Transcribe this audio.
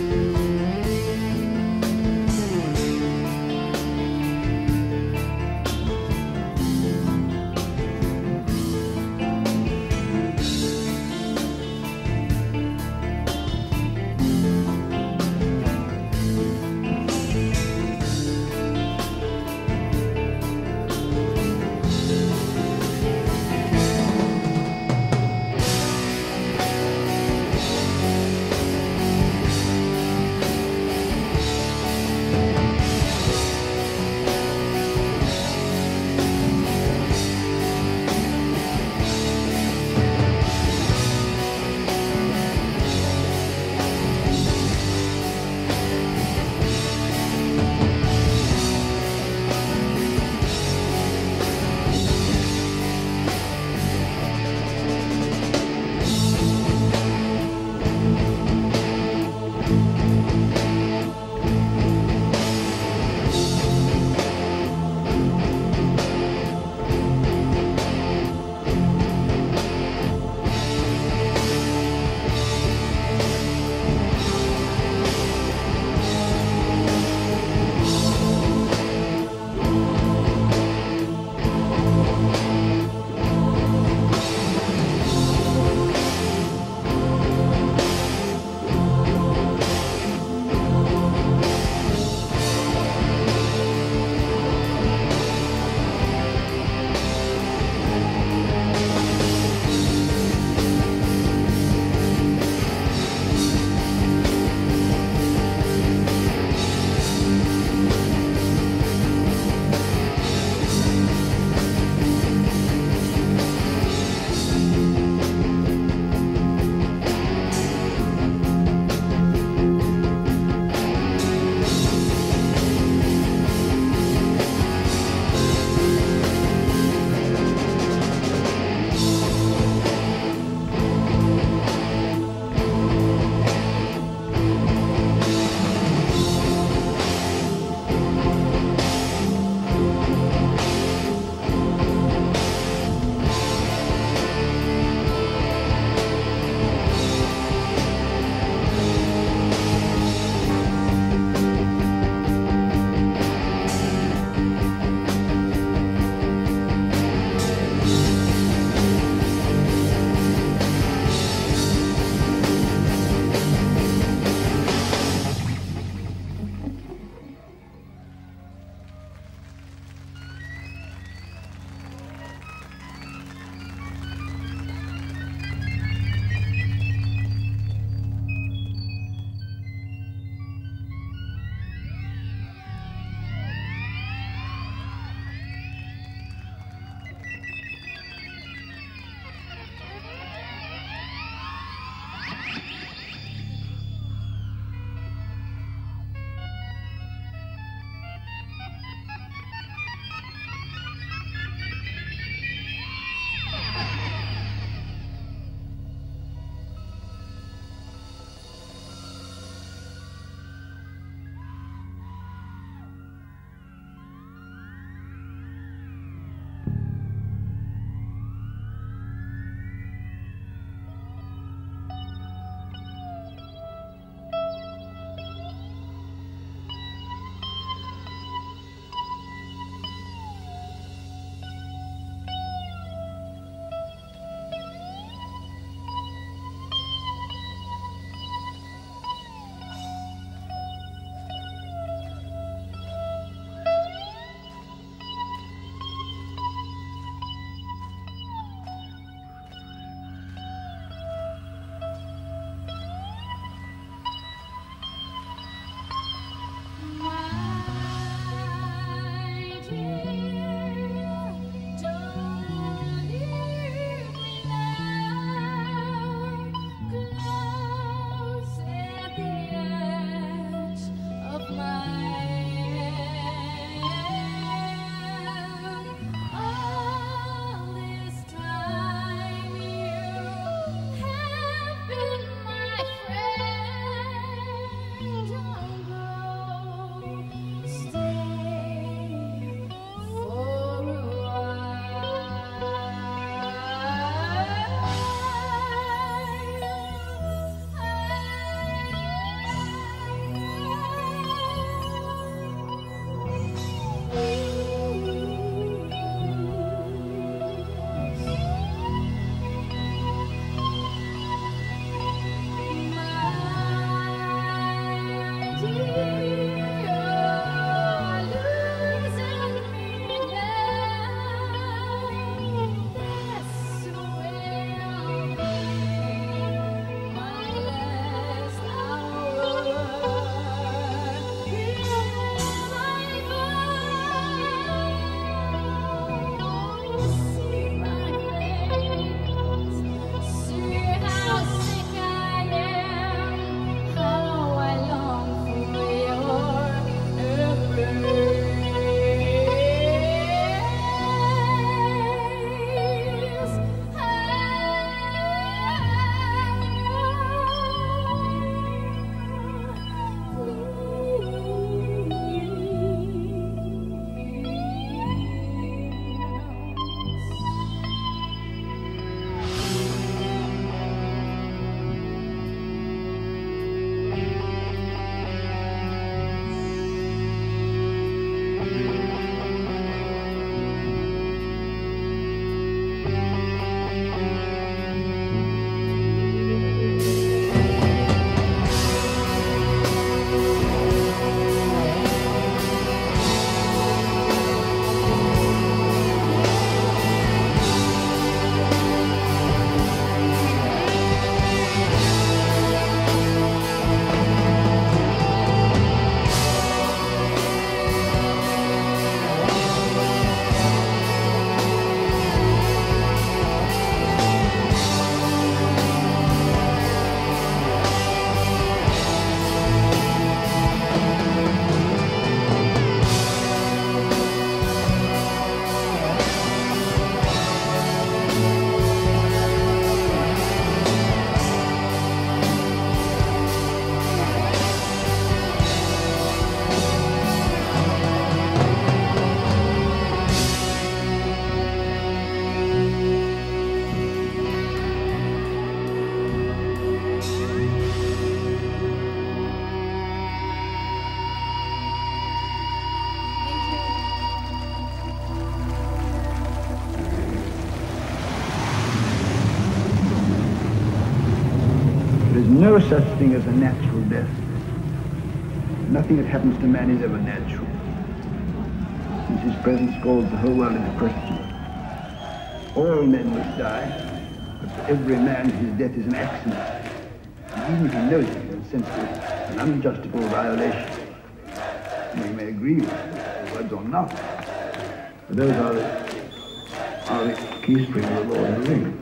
you. No such thing as a natural death. Nothing that happens to man is ever natural. Since his presence calls the whole world into question. All men must die, but for every man his death is an accident. And even if he knows it and senses an unjustifiable violation, we may agree with the words or not. But those are the, are the key string of the Lord of the Rings.